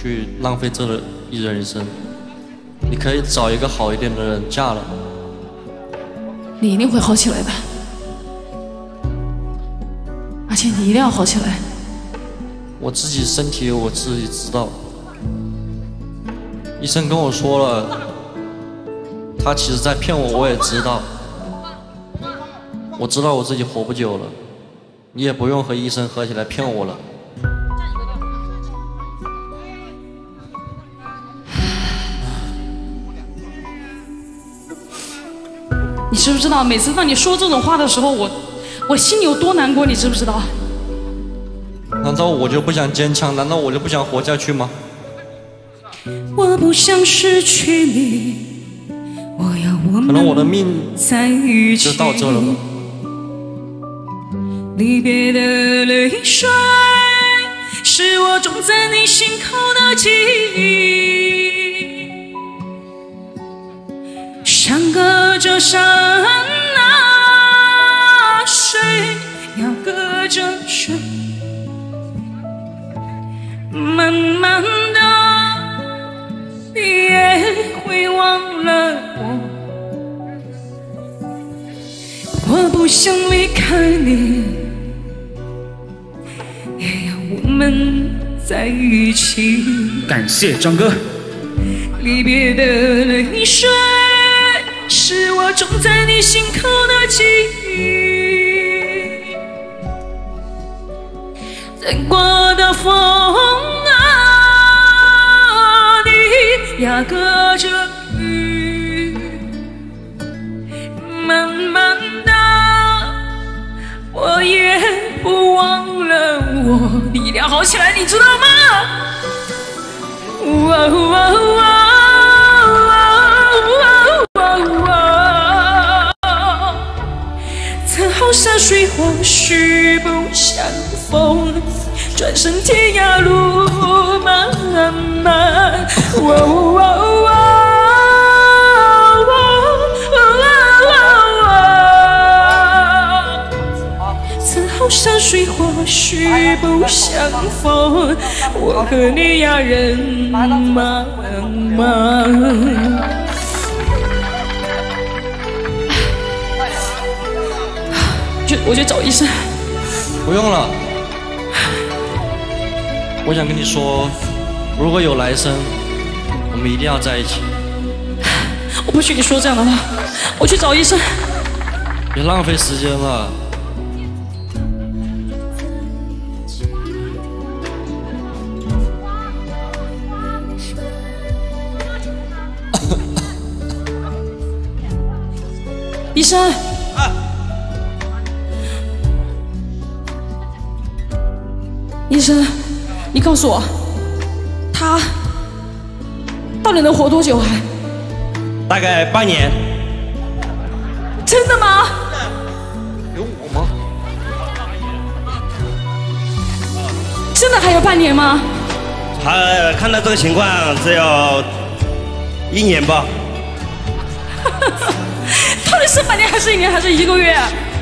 去浪费这个一人一生。你可以找一个好一点的人嫁了。你一定会好起来的，而且你一定要好起来。我自己身体我自己知道，医生跟我说了，他其实在骗我，我也知道。我知道我自己活不久了，你也不用和医生合起来骗我了。你知不知道，每次当你说这种话的时候，我我心里有多难过，你知不知道？难道我就不想坚强？难道我就不想活下去吗？我不想失去你，我要我可能我的命。就到这了吧。离别的泪水，是我种在你心口的记忆，相隔着山啊水呀隔着水，慢慢的也会忘了我。我不想离开你，也要我们在一起。感谢张哥。离别的泪水，是我种在你心口的记忆。再过的风啊，你呀隔着雨，慢慢的，我也不忘了我。你一定要好起来，你知道吗？哇哇哇山水，或许不相逢，转身天涯路漫漫。哇哇哇！此后山水或许不相逢，我和你呀人茫茫。我去找医生。不用了，我想跟你说，如果有来生，我们一定要在一起。我不许你说这样的话，我去找医生。别浪费时间了。医生，医生，你告诉我，他到底能活多久啊？大概半年。真的吗？有我吗？真的还有半年吗？他看到这个情况，只有一年吧，到底是半年还是一年还是一个月？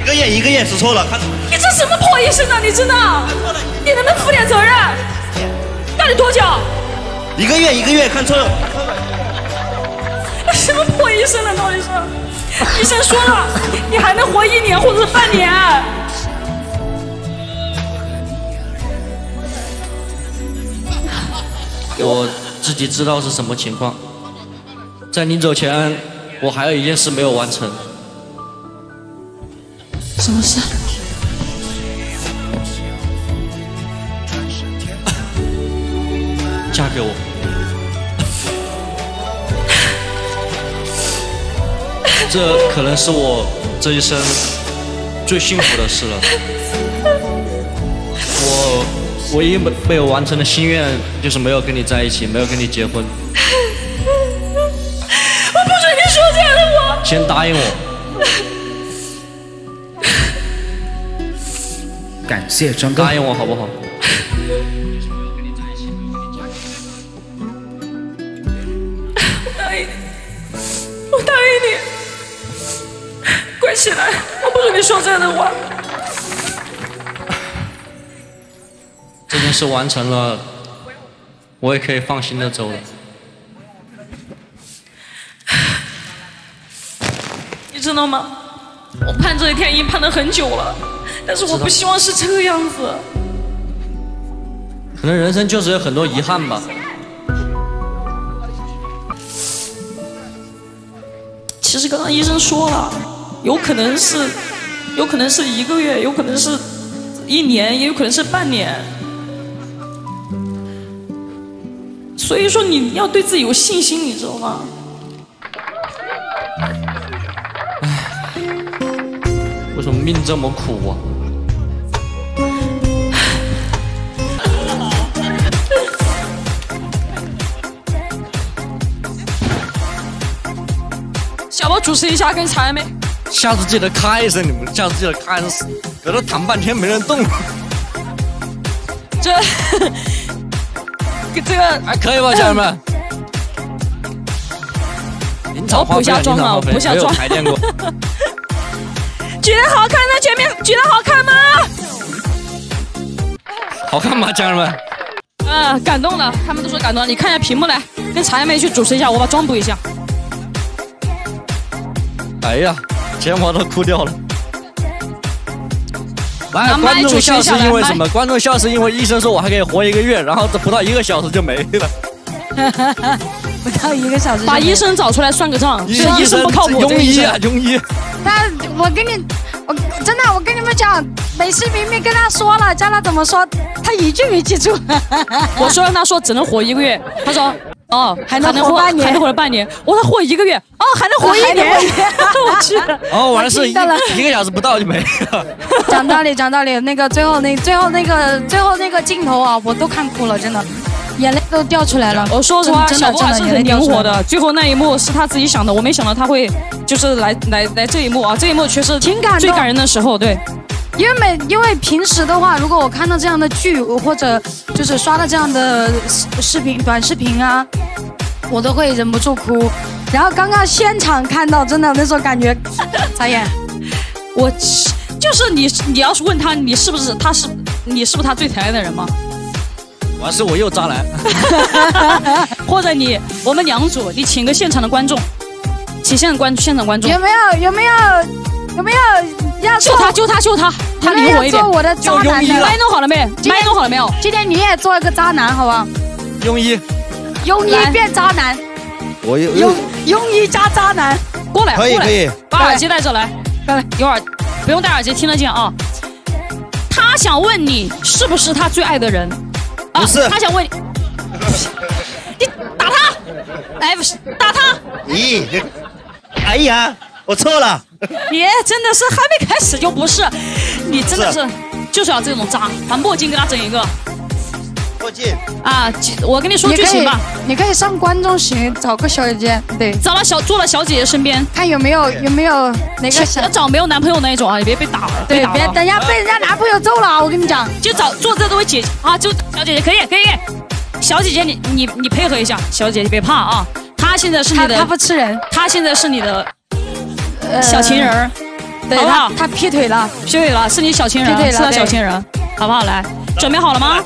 一个月一个月说错了，看你这什么破医生啊！你真的？你能不能负点责任？到底多久？一个月一个月看错了。什么破医生呢？到底是？医生说了，你还能活一年或者是半年。我自己知道是什么情况。在临走前，我还有一件事没有完成。什么事？嫁给我。这可能是我这一生最幸福的事了。我唯一没没有完成的心愿就是没有跟你在一起，没有跟你结婚。我不准你说这样的我。先答应我。感谢张哥。答应我好不好？我答应你，我答应你，快起来，我不准你说这样的话。这件事完成了，我也可以放心的走了。你知道吗？我盼这一天已经盼了很久了，但是我不希望是这个样子。可能人生就是有很多遗憾吧。其实刚刚医生说了，有可能是，有可能是一个月，有可能是一年，也有可能是半年。所以说你要对自己有信心，你知道吗？为什么命这么苦啊？小宝主持一下，跟查没？下次记得咔一声，你们下次记得咔一声，搁这躺半天没人动，这，这个还可以吧，家人们？临场我补一下妆啊我补一下妆没有排练过。举得好看的前面举得好看吗？好看吗，家人们？啊，感动了，他们都说感动了。你看一下屏幕来，跟茶叶妹去主持一下，我把妆补一下。哎呀，睫毛都哭掉了。来，观众笑是因为什么？观众笑是因为医生说我还可以活一个月，然后这不到一个小时就没了。不到一个小时。把医生找出来算个账，医这医生不靠谱，这庸医啊，庸医。他，我跟你，我真的，我跟你们讲，每次明明跟他说了，叫他怎么说，他一句没记住。我说让他说只能活一个月，他说哦还能活活半年还能活了半年。我说活一个月，哦还能活一年，我去。哦，完了是一一个小时不到就没了。讲道理，讲道理，那个最后那最后那个最后那个镜头啊，我都看哭了，真的，眼泪都掉出来了。我说实话，真的小波还是真的很灵活。的。最后那一幕是他自己想的，我没想到他会就是来来来这一幕啊，这一幕确实挺感动最感人的时候。对，因为每因为平时的话，如果我看到这样的剧，或者就是刷到这样的视视频、短视频啊，我都会忍不住哭。然后刚刚现场看到，真的那种感觉，导演。我就是你，你要是问他你是不是他是你是不是他最疼爱的人吗？完事我又渣男。或者你我们两组，你请个现场的观众，请现场观现场观众有，没有有没有有没有要救他救他救他，他有没有灵活一点要做。我的渣男的？麦弄好了没？麦弄好了没有？今天你也做一个渣男，好不好？庸医，庸医变渣男，我有庸庸医加渣男。过来，过来可以可以，把耳机戴着来，来，一会儿不用戴耳机，听得见啊。他想问你是不是他最爱的人？啊不是他想问你，你打他，哎，不是打他，咦，哎呀，我错了，你真的是还没开始就不是，你真的是。就是要这种渣，把墨镜给他整一个墨镜，啊！我跟你说剧情吧，，你可以上观众席找个小姐姐，对，找到小坐到小姐姐身边，看有没有有没有哪个想要找没有男朋友那一种啊，你别被打了，对，别等下被人家男朋友揍了，我跟你讲。就找坐这位姐姐啊，就小姐姐可以可以，小姐姐你你你配合一下，小姐姐别怕啊，她现在是你的，他他不吃人，她现在是你的呃小情人，儿，对好不好他他劈腿了，劈腿了，是你小情人，是她对对了对小情人，好不好？来，准备好了吗？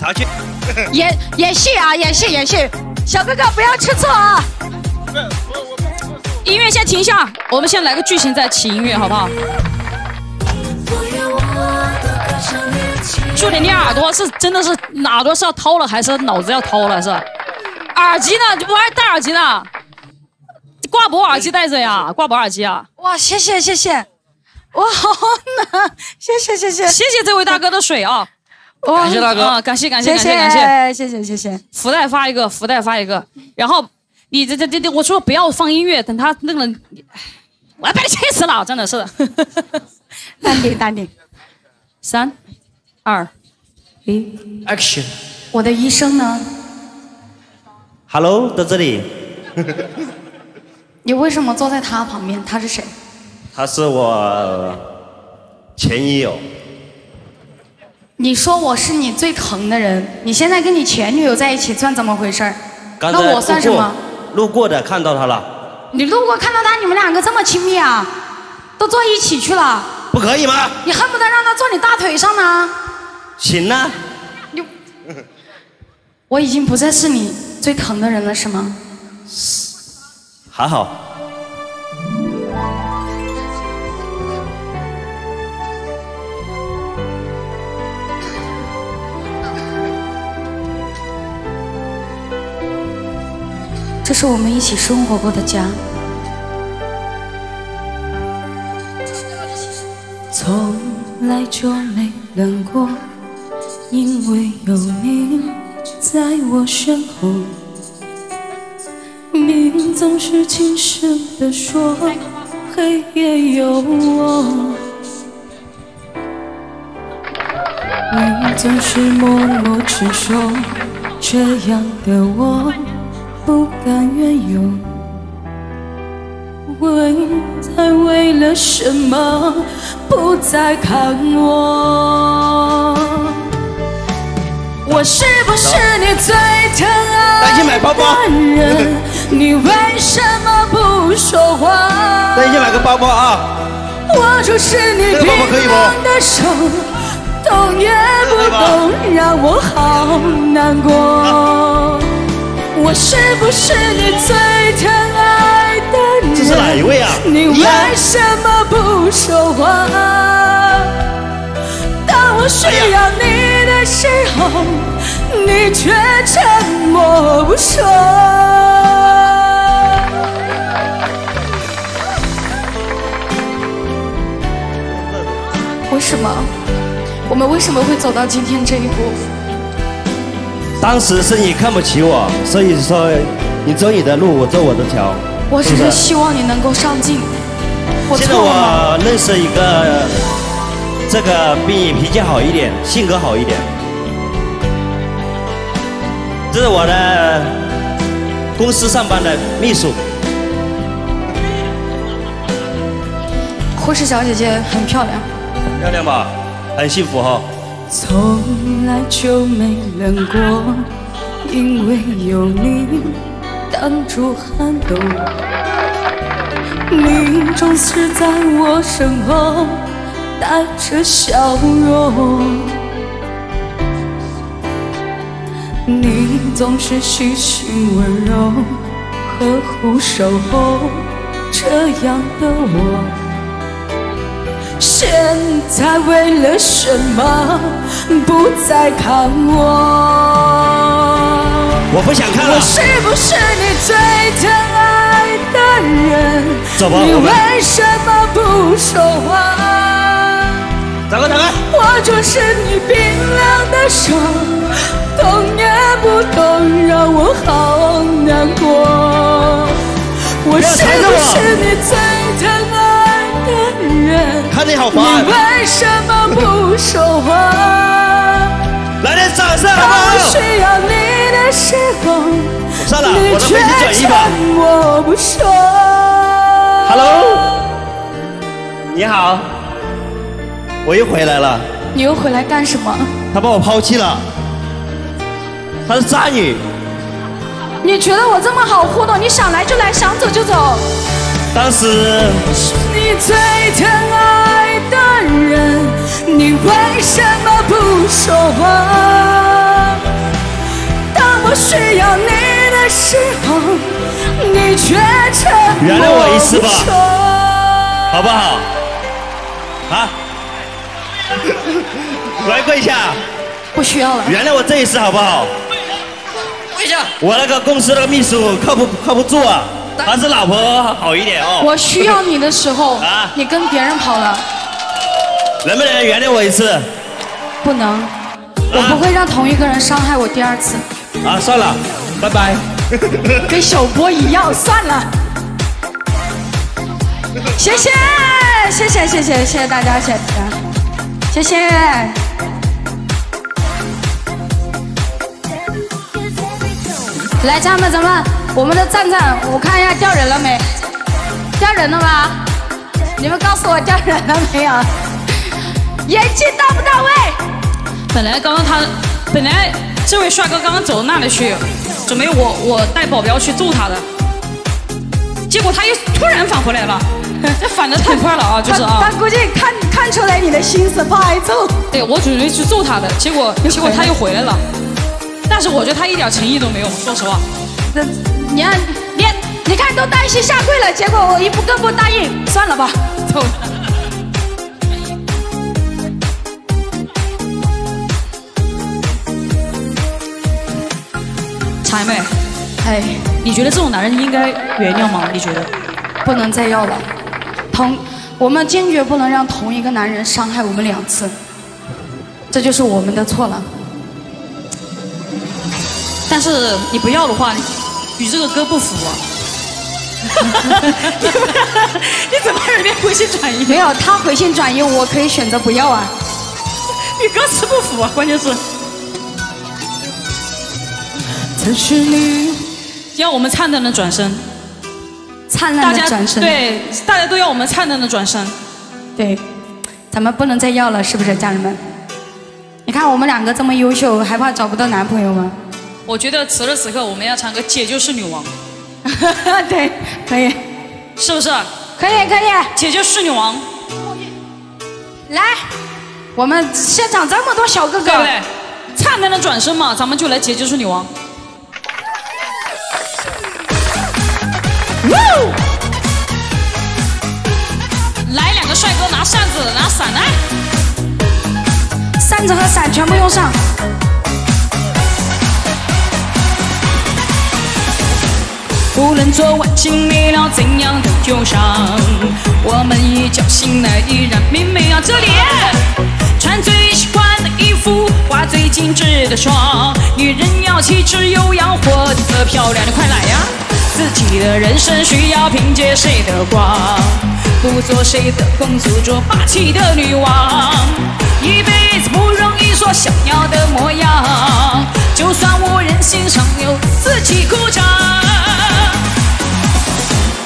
演演戏啊，演戏演戏，小哥哥不要吃醋啊。音乐先停下，我们先来个剧情再起音乐，好不好？祝你，你耳朵是真的是耳朵是要掏了，还是脑子要掏了？是？耳机呢？你不还戴耳机呢？挂脖耳机戴着呀，挂脖耳机啊！哇，谢谢谢谢，哇，好难，谢谢谢谢，谢谢这位大哥的水啊！哇感谢大哥啊，感谢感谢谢感谢感谢，谢谢谢谢，福袋发一个，福袋发一个，然后你这这这这，我说不要放音乐，等他那个人，我要把你气死了，真的是。淡定淡定。三，二，一，Action！我的医生呢？Hello，到这里，你为什么坐在他旁边？他是谁？他是我前女友，你说我是你最疼的人，你现在跟你前女友在一起，算怎么回事儿？那我算什么？路过？的看到他了，你路过看到他，你们两个这么亲密啊，都坐一起去了，不可以吗？你恨不得让他坐你大腿上呢？行啊，我已经不再是你最疼的人了，是吗？还好。这是我们一起生活过的家。从来就没冷过，因为有你在我身后。你总是轻声地说，黑夜有我。你总是默默承受，这样的我不敢怨尤。为在为了什么不再看我？我是不是你最疼爱担心买包包的人？你为什么不说话？等一下买个包包啊！握住是你冰冷的手，动也不动，让我好难过。我是不是你最疼爱的人？这是哪一位啊你为什么不说话？当我需要你的时候，你却沉默不说。什么？我们为什么会走到今天这一步？当时是你看不起我，所以说你走你的路，我走我的条。我只是希望你能够上进。我现在错了吗？我认识一个，这个比你脾气好一点，性格好一点。这是我的公司上班的秘书，护士小姐姐很漂亮。漂亮吧？很幸福哈、从来就没冷过，因为有你挡住寒冬。你总是在我身后带着笑容，你总是细心温柔，呵护守候，这样的我。现在为了什么不再看我？我不想看了我。是不是你最疼爱的人？你为什么不说话？大哥，大哥，握住是你冰凉的手，动也不动，让我好难过。我是不是你最疼？看你好你烦。为什么不说话？来点掌声好不好？需要你的时候，了，你我的飞机转移吧。不说。Hello，你好，我又回来了。你又回来干什么？他把我抛弃了，他是渣女。你觉得我这么好糊弄？你想来就来，想走就走。当时你最疼爱的人，你为什么不说话？当我需要你的时候，你却沉默原谅我一次吧不说好不好？啊，我来跪下，不需要了。原谅我这一次好不好？跪下。我那个公司那个秘书靠不靠不住啊，还是老婆好一点哦。我需要你的时候啊，你跟别人跑了，能不能原谅我一次？不能。我不会让同一个人伤害我第二次，啊，算了，拜拜。跟小波一样，算了。谢谢，谢谢，谢谢，谢谢大家，谢谢大家，谢谢。来，家人们，咱们我们的赞赞，我看一下叫人了没？叫人了吗？你们告诉我叫人了没有？演技到不到位？本来刚刚他，本来这位帅哥刚刚走到那里去，准备我我带保镖去揍他的，结果他又突然返回来了，这反的太快了啊！就是啊他他，估计看看出来你的心思，怕挨揍。对我准备去揍他的，结果结果他又回来了。但是我觉得他一点诚意都没有，说实话。这你看你你看都担心下跪了，结果我一不更不答应，算了吧，走。茶妹，哎，你觉得这种男人应该原谅吗？你觉得？不能再要了，同我们坚决不能让同一个男人伤害我们两次，这就是我们的错了。但是你不要的话，与这个歌不符啊。你怎么人家回心转意？没有，他回心转意，我可以选择不要啊。与歌词不符啊，关键是。曾是你要我们灿烂的转身，灿烂的转身，对，大家都要我们灿烂的转身。对，咱们不能再要了，是不是，家人们？你看我们两个这么优秀，还怕找不到男朋友吗？我觉得此时此刻我们要唱个《姐就是女王》，对，可以，是不是？可以，可以。姐就是女王，来，我们现场这么多小哥哥，对不对？灿烂的转身嘛，咱们就来《姐就是女王》。来两个帅哥拿扇子拿伞来，扇子和伞全部用上。无论昨晚经历了怎样的忧伤，我们一觉醒来依然明媚啊！这里穿最喜欢的衣服，化最精致的妆，女人要气质优雅，活得漂亮，你快来呀！自己的人生需要凭借谁的光？不做谁的公主，做霸气的女王。一辈子不容易，做想要的模样，就算无人欣赏，有自己鼓掌。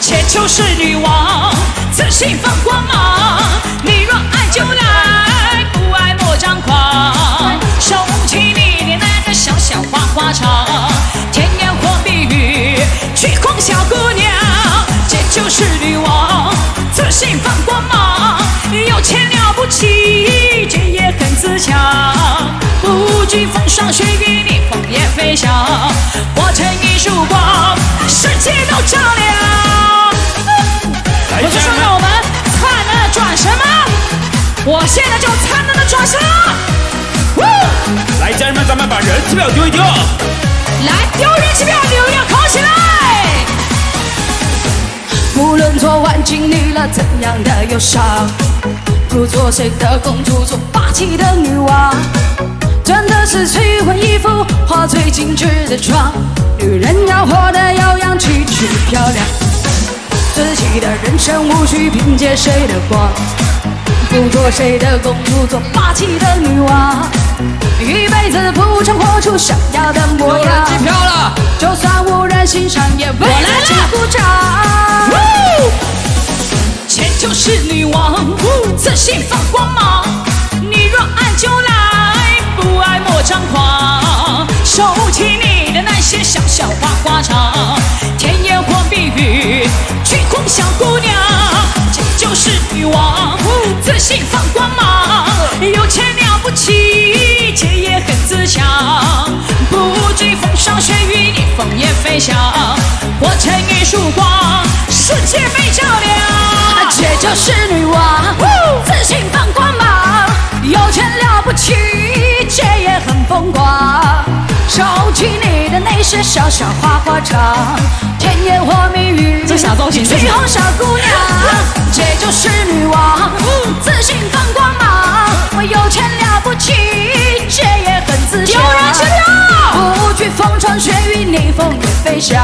且就是女王，自信放光芒。你若爱就来，不爱莫张狂。收起你的那个小小花花肠，甜言或蜜语，去哄小姑娘。这就是女王，自信放光芒。有钱了不起，这也很自强。不惧风霜雪雨，现在就灿烂的转身了。来，家人们，咱们把人气票丢一丢。来，丢人气票，流量扣起来！无论昨晚经历了怎样的忧伤，不做谁的公主，做霸气的女王。真的是最换衣服，化最精致的妆，女人要活得耀扬，气质漂亮。自己的人生无需凭借谁的光，不做谁的公主，做霸气的女王。一辈子不曾活出想要的模样。机票了，就算无人欣赏，也为自己鼓掌。钱就是女王，自信放光芒。你若爱就来，不爱莫张狂。收起你的那些小小花花肠，甜言或蜜语，去哄小姑娘。这就是女王，自信放光芒。有钱了不起，姐也很自强。不惧风霜雪雨，逆风也飞翔。活成一束光，世界被照亮。这就是女王，自信放光芒。有钱了不起，姐也很风光。收起你的那些小小花花肠，甜言或蜜语，这啥造型最后小姑娘，这就是女王，自信放光芒。我有钱了不起，姐也很自强。丢人气票不惧风霜雪雨，逆风也飞翔，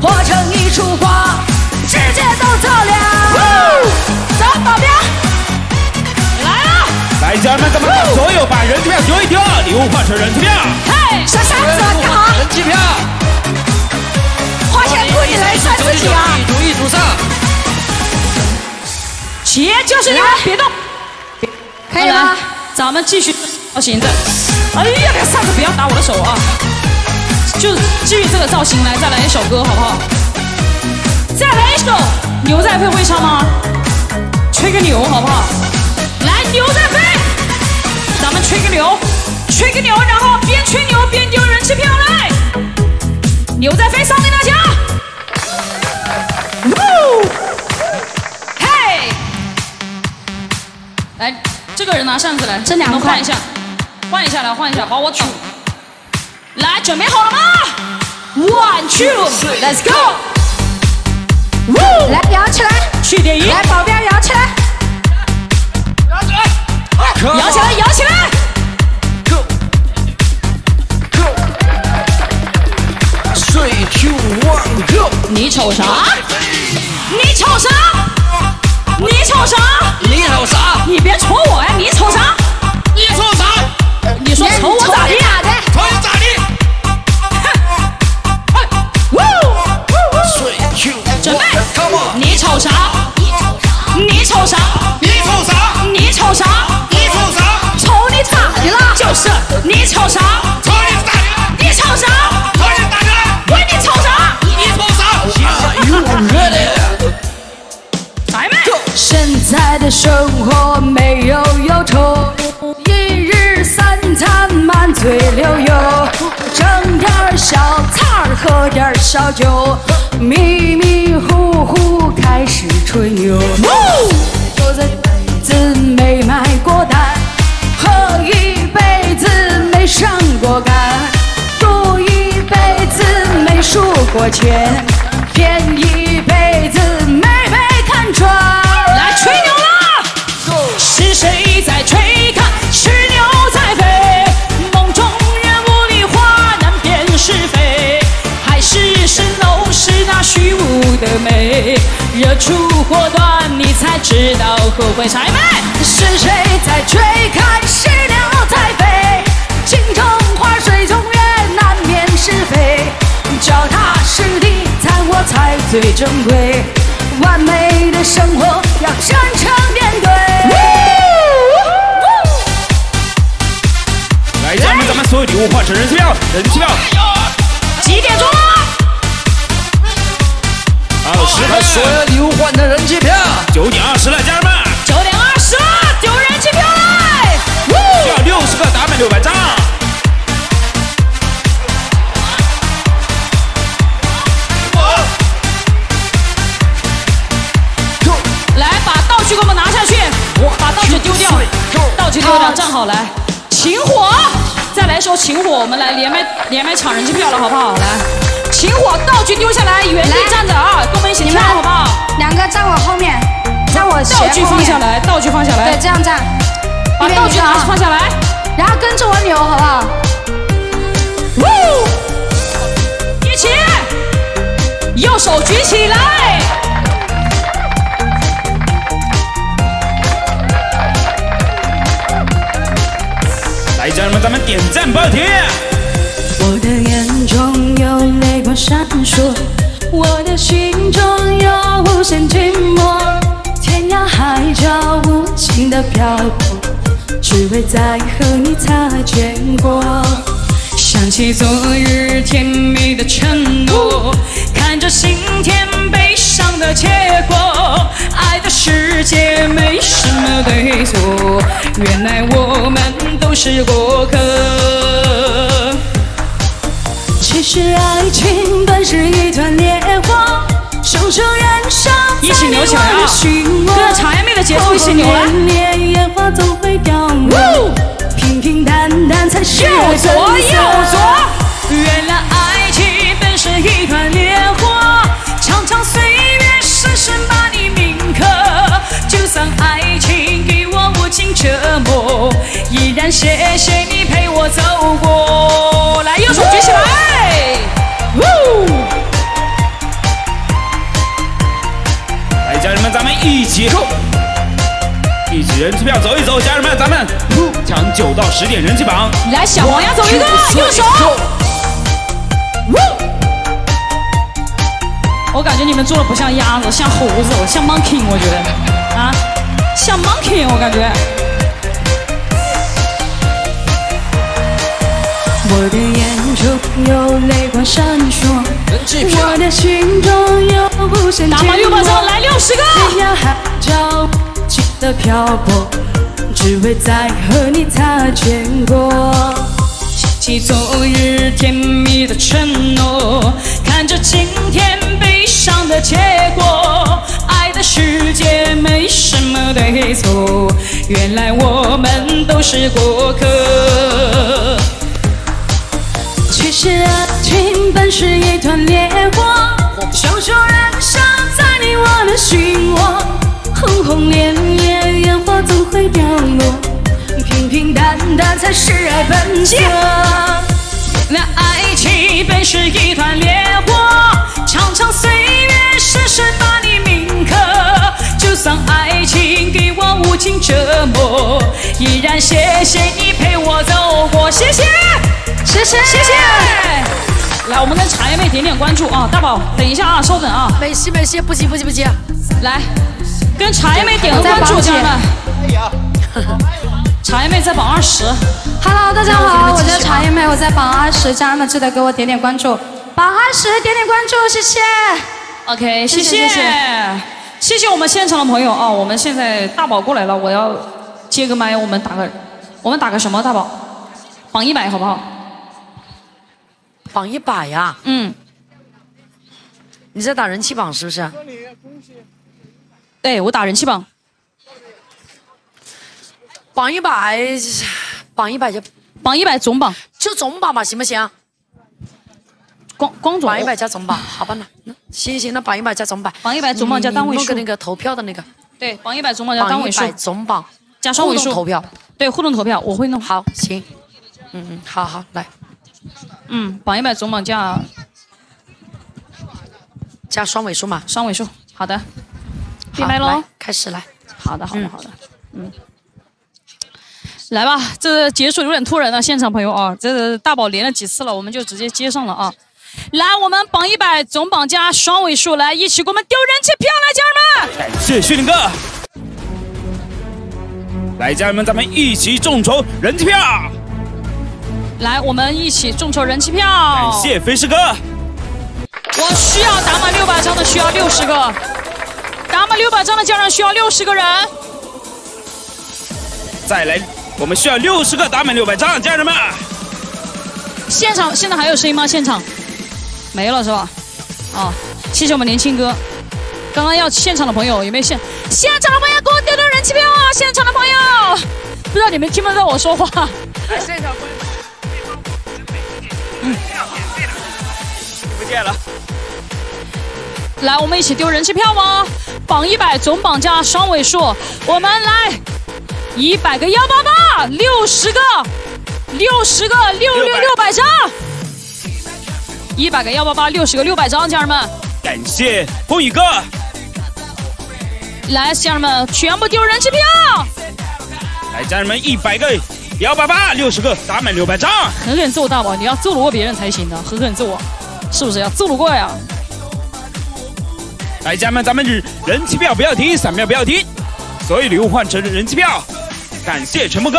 活成一束光，世界都照亮。走，保镖，来了，来，家人们，咱们所有把人气票丢一丢，礼物换成人气票。嘿，小扇子干哈？人机票，花钱雇你来算自己啊！一组一组上，姐就是你们，别动。可以了？咱们继续造型的。哎呀，这个扇子不要打我的手啊！就基于这个造型来，再来一首歌好不好？再来一首牛在飞会唱吗？吹个牛好不好？来，牛在飞，咱们吹个牛，吹个牛，然后边吹牛边丢人气票来，牛在飞，送给大家。呜，嘿，来，这个人拿扇子来，这两个换一下，换一下来，换一下，把我挡。来，准备好了吗？One two let's go！呜，来摇起来，去点一，来保镖摇起来，摇起来，摇起来。睡你瞅啥？你瞅啥？你瞅啥？你瞅啥？你别瞅我呀！你瞅啥？小酒，迷迷糊糊开始吹牛。说这辈子没买过单，喝一辈子没上过杆，赌一辈子没输过钱，骗惹出祸端，你才知道后悔。柴妹，是谁在吹看？是鸟在飞，镜中花，水中月，难辨是非。脚踏实地，才我才最珍贵。完美的生活要真诚面对。来，家人们，咱们所有礼物换成人气票，人气票。几点钟了？好，时刻所有礼物换成人气票。九点二十了，家人们，九点二十了，丢人气票来！需要六十个打满六百张。来，把道具给我们拿下去，把道具丢掉，道具丢掉，站好来。情火，再来一首情火，我们来连麦连麦抢人气票了，好不好？来，擒火，道具丢下来，原地站着啊，跟我们一起跳，好不好？两个站我后面，站我斜道具后面放下，来，道具放下来对，，这样站，把道具拿放下来。然后跟着我扭，好不好？呜，一起，右手举起来。来，家人们，咱们点赞报题。我的有泪光闪烁，我的心中有无限寂寞，天涯海角无情的漂泊，只为再和你擦肩过。想起昨日甜蜜的承诺，看着今天悲伤的结果，爱的世界没什么对错，原来我们都是过客。其实爱情本是一团烈火，熊熊燃烧一起扭起来啊。在你我的心窝跟着长夜妹的节奏一起扭来轰轰烈烈烟花总会凋落，平平淡淡才是右左真右原来爱情本是一团烈火，长长岁月深深把你铭刻。就算爱情给我无尽折磨，依然谢谢你陪我走过。一起一起人气票走一走，家人们，咱们抢九到十点人气榜。来，小黄鸭走一个，右手。我感觉你们做的不像鸭子，像猴子，我像 monkey，我觉得啊，像 monkey，我感觉。我的眼中有泪光闪烁，我的心中有无限打寂寞。满六百张，来六十个。天涯海角无情的漂泊，只为再和你擦肩过。记起昨日甜蜜的承诺，看着今天悲伤的结果。爱的世界没什么对错，原来我们都是过客。是爱情本是一团烈火，熊熊燃烧在你我的心窝，轰轰烈烈，烟花总会凋落，平平淡淡才是爱本色。那爱情本是一团烈火，长长岁月，深深把你铭刻。就算爱情给我无尽折磨，依然谢谢你陪我走过，谢谢。谢谢谢谢。来，我们跟茶叶妹点点关注啊，大宝，等一下啊，稍等啊。没事没事，不急不急不急。来，跟茶叶妹点个关注，家人们。茶叶妹在榜二十。Hello，大家好，我叫茶叶妹，我在榜二十，家人们记得给我点点关注，榜二十点点关注，谢谢。OK，谢谢谢谢谢谢谢我们现场的朋友啊！我们现在大宝过来了，我要接个麦，我们打个我们打个什么大宝？榜一百好不好？榜一百呀？嗯，你在打人气榜是不是？对我打人气榜，榜一百，榜一百就榜一百总榜，就总榜吧，行不行？光光总榜一百加总榜，好吧，那那行行，那榜一百加总榜，榜一百总榜加单位数你弄个那个投票的那个，对，榜一百总榜加单位数榜一百总榜加双位数互动投票，对，互动投票我会弄。好，行，嗯嗯，好好来嗯，榜一百总榜加加双尾数嘛，双尾数，好的，闭麦喽。开始来，好的，好的，好的，嗯，来吧，这结束有点突然了，现场朋友啊，这大宝连了几次了，我们就直接接上了啊。来，我们榜一百总榜加双尾数，来一起给我们丢人气票，来，家人们！感谢旭林哥。来，家人们，咱们一起众筹人气票。来，我们一起众筹人气票。感谢飞师哥。我需要打满六百张的，需要六十个，打满六百张的家人需要六十个人。再来，我们需要六十个打满六百张，家人们。现场现在还有声音吗？现场没了是吧？啊，谢谢我们年轻哥。刚刚要现场的朋友有没有现现场的朋友给我丢丢人气票啊！现场的朋友，不知道你们听不听到我说话？现场不见了。来，我们一起丢人气票吗？榜一百总榜加双尾数，我们来一百个幺八八，六十个，六十个六六六百张，一百个幺八八，六十个六百张，家人们。感谢风雨哥。来，家人们，全部丢人气票，来，家人们，一百个幺八八，六十个打满六百张。狠狠揍大宝，你要揍得过别人才行的，狠狠揍我，是不是要揍得过呀？来，家人们，咱们人人气票不要停，散票不要停，所有礼物换成人气票。感谢陈默哥。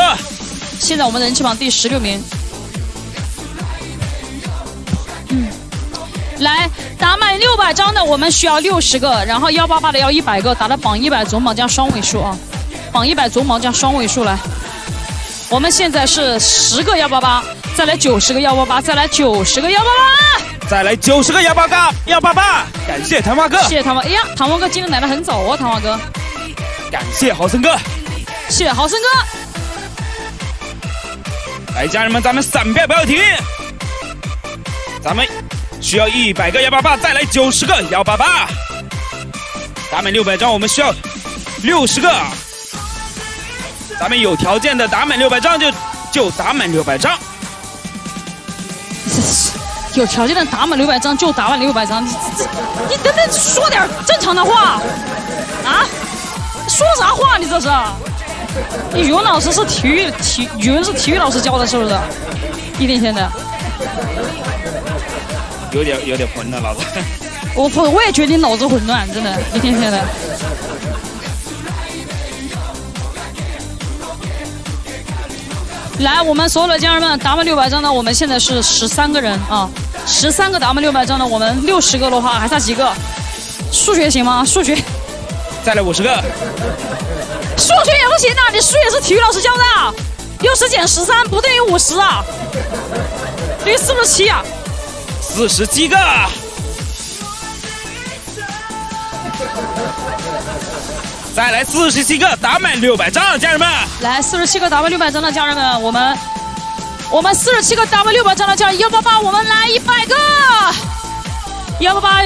现在我们人气榜第十六名。嗯，来打满六百张的，我们需要六十个，然后幺八八的要一百个，打到榜一百总榜加双位数啊，榜一百总榜加双位数来。我们现在是十个幺八八，再来九十个幺八八，再来九十个幺八八。再来九十个幺八八幺八八，感谢糖花哥，谢谢糖花，哎呀，糖花哥今天来的很早哦，糖花哥，感谢豪森哥。谢谢豪森哥。来，家人们，咱们散票不要停，咱们需要一百个幺八八，再来九十个幺八八，打满六百张，我们需要六十个。咱们有条件的打满六百张就就打满六百张。有条件的打满六百张就打满六百张，你这你能不能说点正常的话啊？说啥话你这是？你语文老师是体育体语文是体育老师教的，是不是？一天天的，有点有点混了，老子。我我我也觉得你脑子混乱，真的，一天天的。来，我们所有的家人们，打满六百张的，我们现在是十三个人啊，十三个打满六百张的，我们六十个的话还差几个？数学行吗？数学，再来五十个。数学也不行啊，你数也是体育老师教的啊。六十减十三不等于五十啊，等于四十七啊。四十七个。再来四十七个，打满六百张，家人们。来，四十七个打满六百张的家人们，我们我们四十七个打满六百张的家人，幺八八，我们来一百个，幺八八。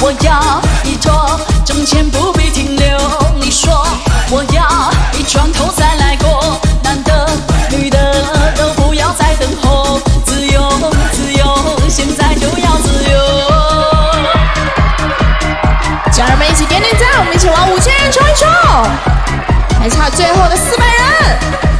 我要一坨挣钱不必停留，你说我要一转头再来过，男的女的都不要再等候，自由自由，现在就要自由。家人们一起点点赞，我们一起往五千人冲一冲，还差最后的四百人。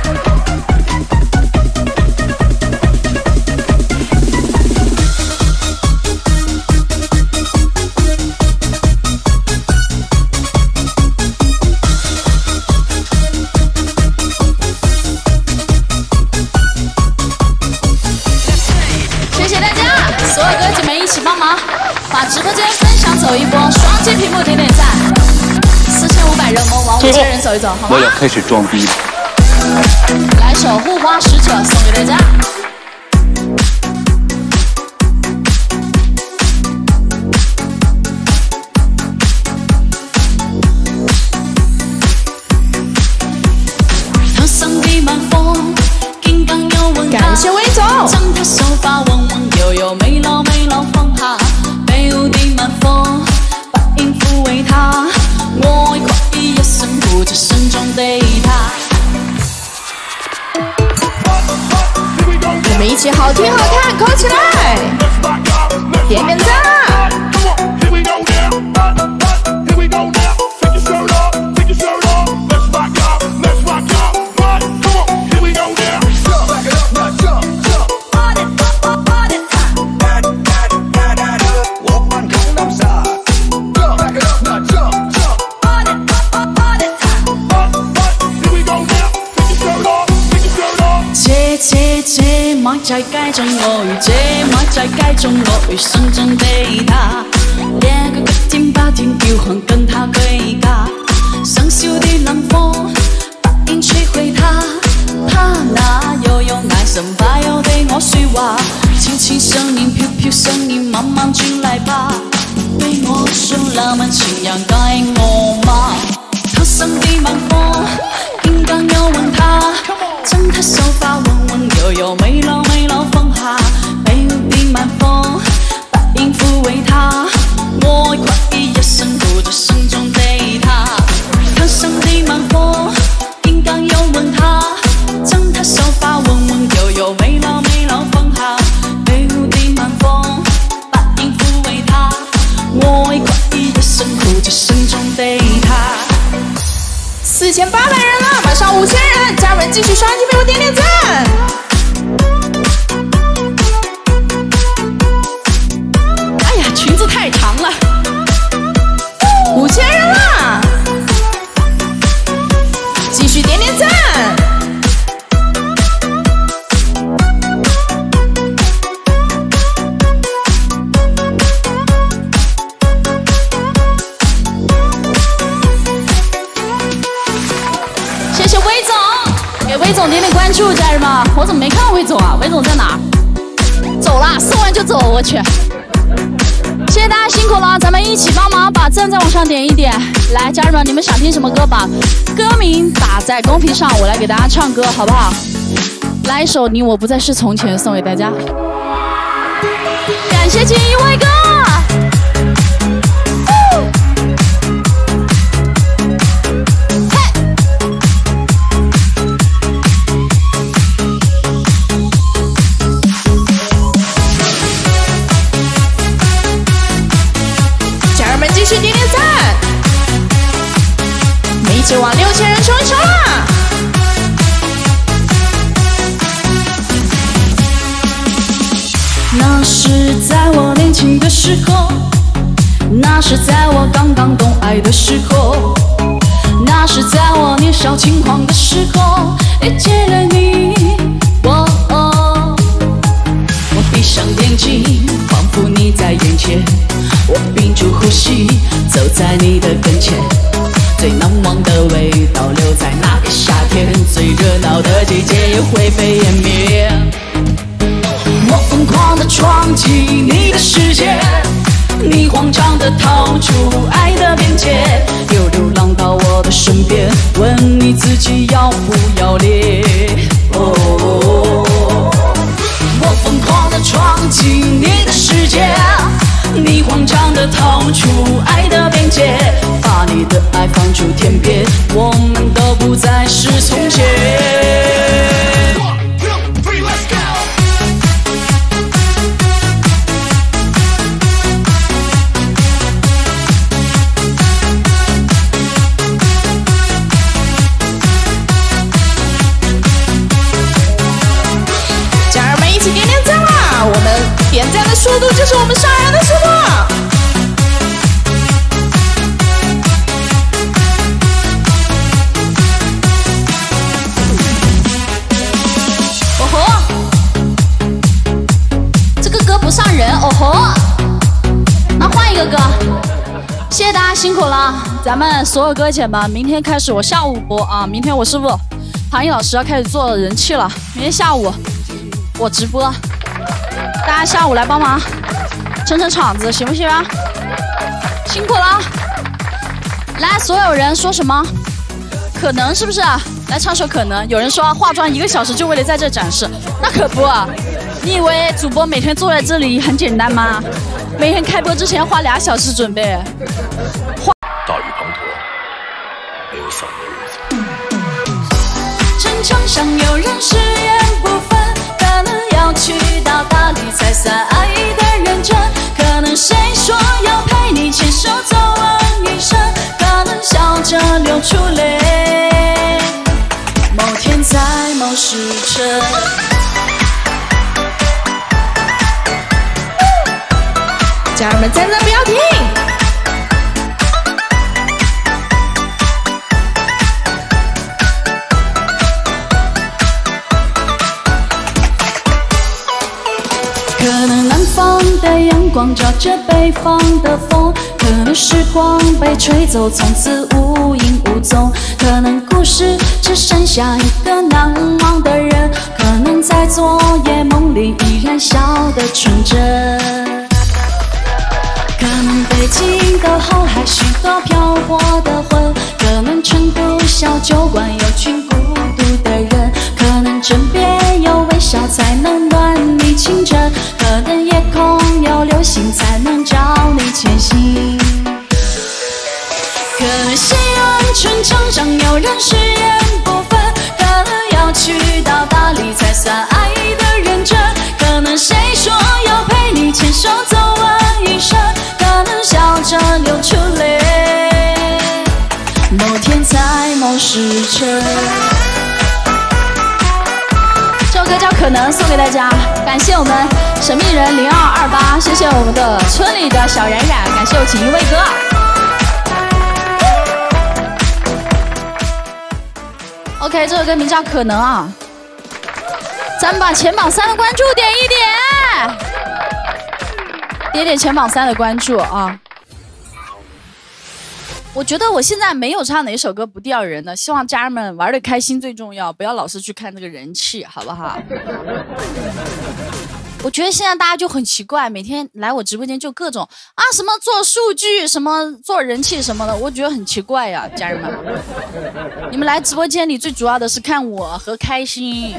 走一走，好吗我？要开始装逼了。来首《护花使者》送给大家。在街中我遇，这晚在街中我遇心中的家人们，我怎么没看到魏总啊？魏总在哪？走了，送完就走，我去。谢谢大家辛苦了，咱们一起帮忙把赞再往上点一点。来，家人们，你们想听什么歌把歌名打在公屏上，我来给大家唱歌，好不好？来一首《你我不再是从前》送给大家。感谢锦衣卫哥。的时候，那是在我刚刚懂爱的时候，那是在我年少轻狂的时候，遇见了你。哦哦，我闭上眼睛，仿佛你在眼前，我屏住呼吸，走在你的跟前。最难忘的味道留在那个夏天，最热闹的季节也会被湮灭。闯进你的世界，你慌张地逃出爱的边界，又流浪到我的身边，问你自己要不要脸。哦，我疯狂地闯进你的世界，你慌张地逃出爱的边界，把你的爱放出天边，我们都不再是从前。所有哥姐们，明天开始我下午播啊！明天我师傅唐毅老师要开始做人气了，明天下午我直播，大家下午来帮忙撑撑场子，行不行啊？辛苦了，来，所有人说什么？可能是不是？来唱首《可能》。有人说化妆一个小时就为了在这展示，那可不。你以为主播每天坐在这里很简单吗？每天开播之前花俩小时准备。上有人誓言不分，可能要去到大理才算爱的认真。可能谁说要陪你牵手走完一生，可能笑着流出泪。某天在某时辰。家人们在那边光照着北方的风，可能时光被吹走，从此无影无踪。可能故事只剩下一个难忘的人，可能在昨夜梦里依然笑得纯真。可能北京的后海许多漂泊的魂，可能成都小酒馆有群孤独的人，可能枕边有微笑才能有人誓言不分，可能要去到大理才算爱的认真。可能谁说要陪你牵手走完一生，可能笑着流出泪。某天在某时辰。这首歌叫《可能》，送给大家。感谢我们神秘人零二二八，谢谢我们的村里的小冉冉，感谢我锦衣卫哥。OK，这首歌名叫《可能》啊，咱们把前榜三的关注点一点，点点前榜三的关注啊。我觉得我现在没有唱哪首歌不掉人的，希望家人们玩的开心最重要，不要老是去看这个人气，好不好？我觉得现在大家就很奇怪，每天来我直播间就各种啊什么做数据，什么做人气什么的，我觉得很奇怪呀，家人们。你们来直播间里最主要的是看我和开心，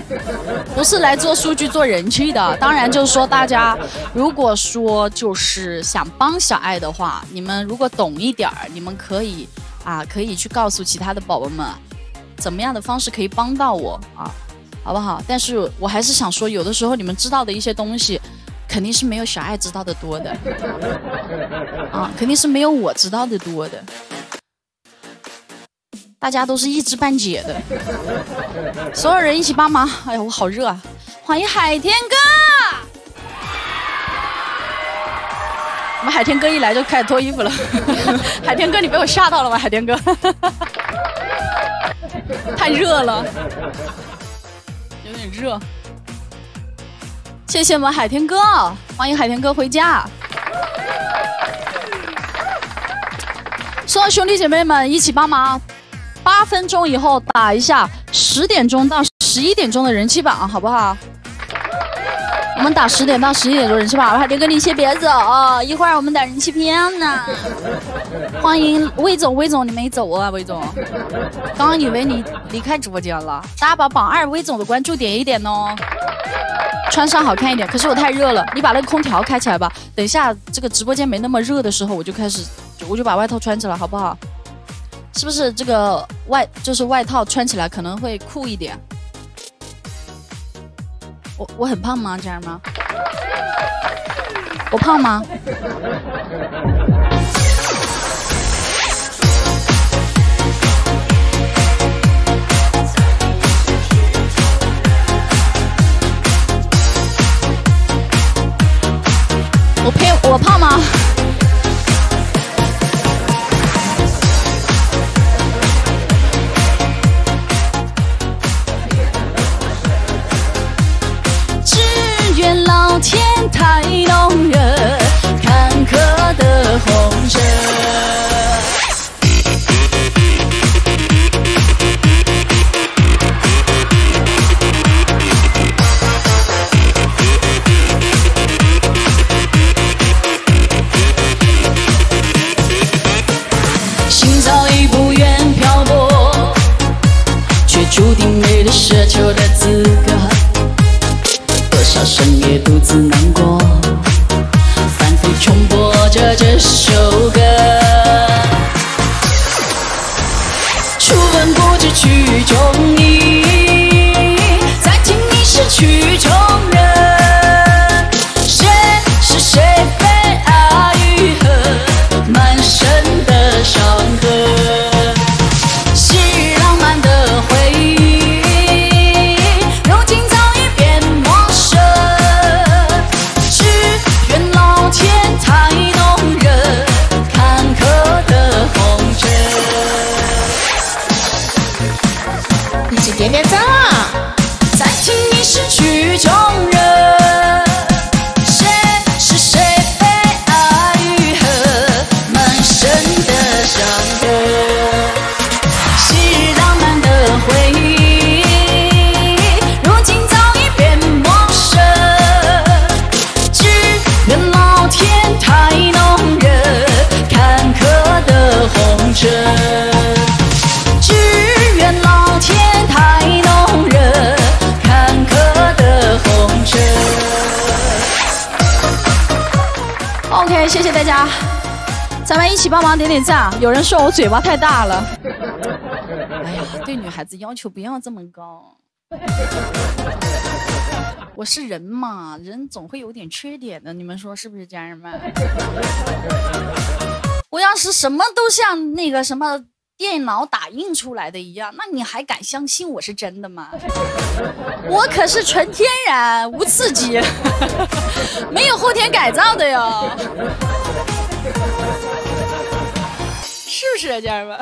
不是来做数据做人气的。当然就是说大家如果说就是想帮小爱的话，你们如果懂一点儿，你们可以啊可以去告诉其他的宝宝们，怎么样的方式可以帮到我啊。好不好？但是我还是想说，有的时候你们知道的一些东西，肯定是没有小爱知道的多的，啊，肯定是没有我知道的多的。大家都是一知半解的，所有人一起帮忙。哎呀，我好热啊！欢迎海天哥，我们海天哥一来就开始脱衣服了。海天哥，你被我吓到了吗？海天哥，太热了。有点热。谢谢我们海天哥，欢迎海天哥回家。所有兄弟姐妹们一起帮忙，八分钟以后打一下十点钟到十一点钟的人气榜，好不好？我们打十点到十一点钟人气榜，海天哥你先别走，一会儿我们打人气片呢。欢迎魏总，魏总你没走啊，魏总。刚刚以为你离开直播间了，大家把榜二魏总的关注点一点哦。穿上好看一点，可是我太热了，你把那个空调开起来吧。等一下这个直播间没那么热的时候，我就开始，我就把外套穿起来，好不好？是不是这个外就是外套穿起来可能会酷一点？我我很胖吗，家人们？我胖吗？我偏我胖吗？的红尘。心早已不愿漂泊，却注定没了奢求的资格。多少深夜独自难过，反复重播着这首帮忙点点赞啊！有人说我嘴巴太大了，哎呀，对女孩子要求不要这么高。我是人嘛，人总会有点缺点的，你们说是不是，家人们？我要是什么都像那个什么电脑打印出来的一样，那你还敢相信我是真的吗？我可是纯天然无刺激，没有后天改造的哟，是不是啊，家人们？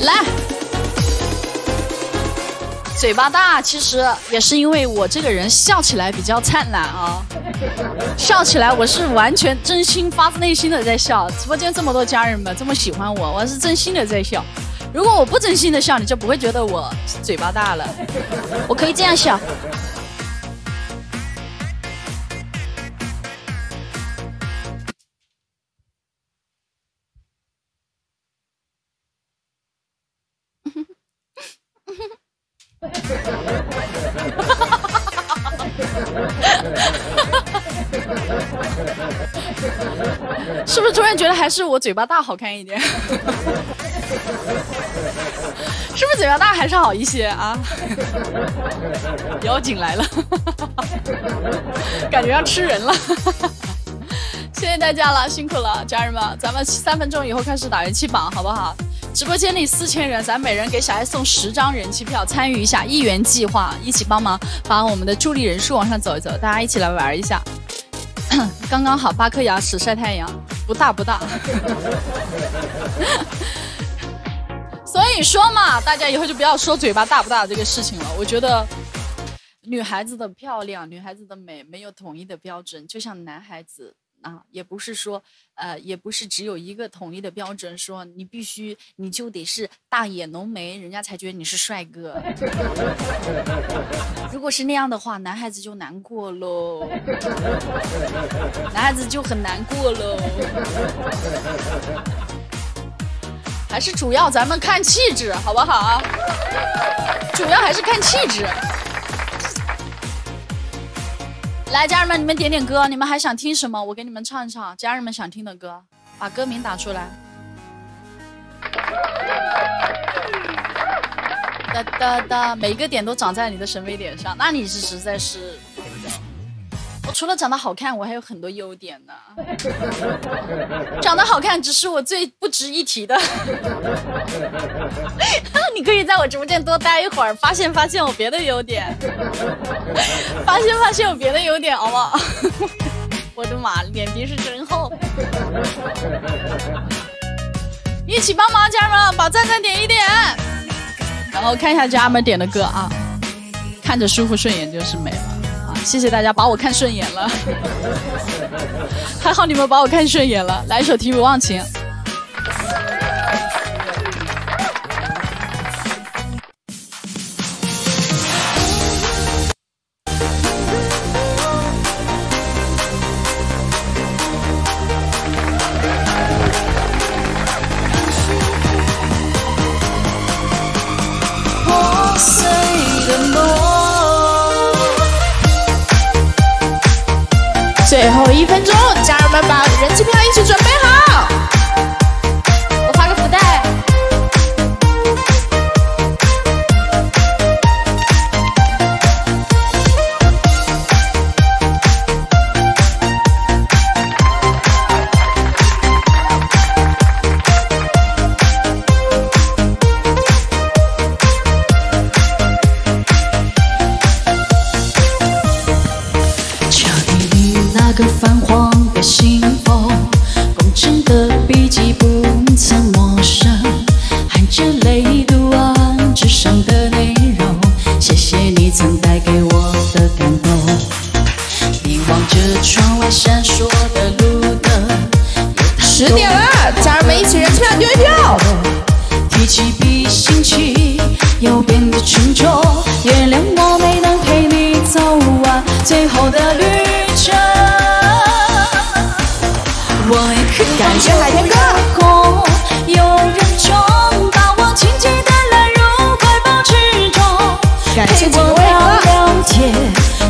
来，嘴巴大其实也是因为我这个人笑起来比较灿烂啊，笑起来我是完全真心发自内心的在笑。直播间这么多家人们这么喜欢我，我是真心的在笑。如果我不真心的笑，你就不会觉得我嘴巴大了。我可以这样笑。是我嘴巴大好看一点？是不是嘴巴大还是好一些啊？妖精来了，感觉要吃人了。谢谢大家了，辛苦了，家人们，咱们三分钟以后开始打人气榜，好不好？直播间里四千人，咱每人给小爱送十张人气票，参与一下一元计划，一起帮忙把我们的助力人数往上走一走，大家一起来玩一下。刚刚好，八颗牙齿晒太阳，不大不大。所以说嘛，大家以后就不要说嘴巴大不大这个事情了。我觉得女孩子的漂亮、女孩子的美没有统一的标准，就像男孩子啊，也不是说呃，也不是只有一个统一的标准，说你必须你就得是大眼浓眉，人家才觉得你是帅哥。如果是那样的话，男孩子就难过喽，男孩子就很难过喽。还是主要咱们看气质，好不好？主要还是看气质。来，家人们，你们点点歌，你们还想听什么？我给你们唱一唱家人们想听的歌，把歌名打出来。哒哒哒，每一个点都长在你的审美点上，那你是实在是。我除了长得好看，我还有很多优点呢。长得好看只是我最不值一提的。你可以在我直播间多待一会儿，发现发现我别的优点，发现发现我别的优点，好不好？我的妈，脸皮是真厚。一起帮忙，家人们把赞赞点一点，然后看一下家人们点的歌啊，看着舒服顺眼就是美了。谢谢大家把我看顺眼了，还好你们把我看顺眼了。来一首《提笔忘情》。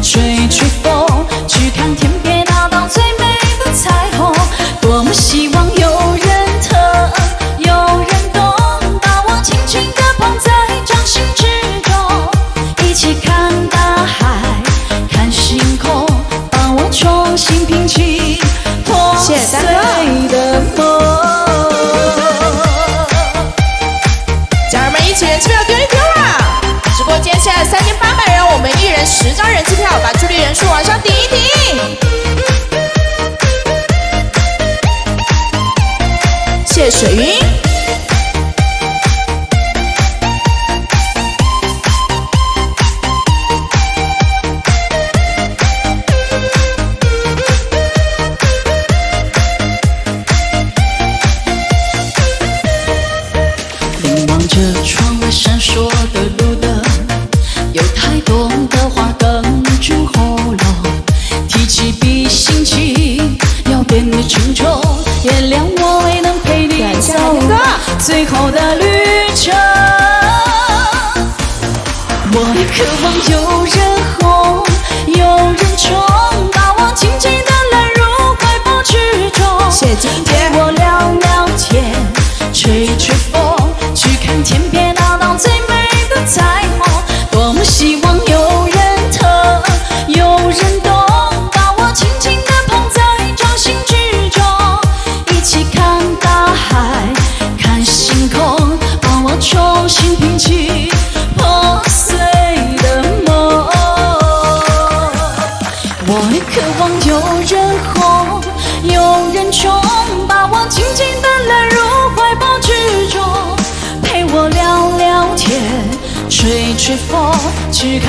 吹去，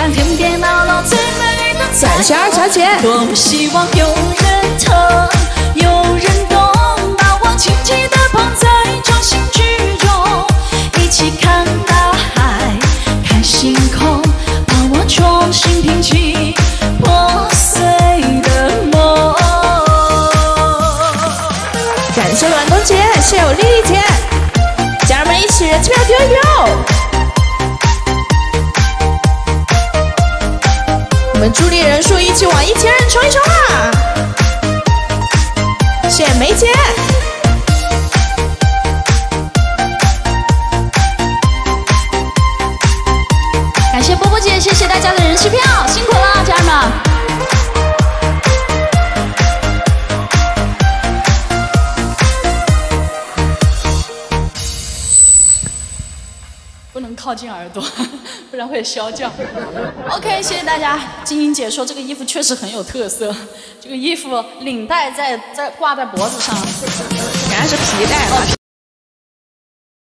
看天边那道最美的彩二小姐多么希望有人疼，有人懂，把我轻轻地捧在掌心之中，一起看大海，看星空，帮我重新拼起破碎的梦。感谢暖冬姐，谢我丽丽姐，家人们一起人气票丢一人数一起往一千人冲一冲啊！谢谢梅姐，靠近耳朵，不然会消叫。OK，谢谢大家。晶莹姐说这个衣服确实很有特色，这个衣服领带在在挂在脖子上，原来是皮带。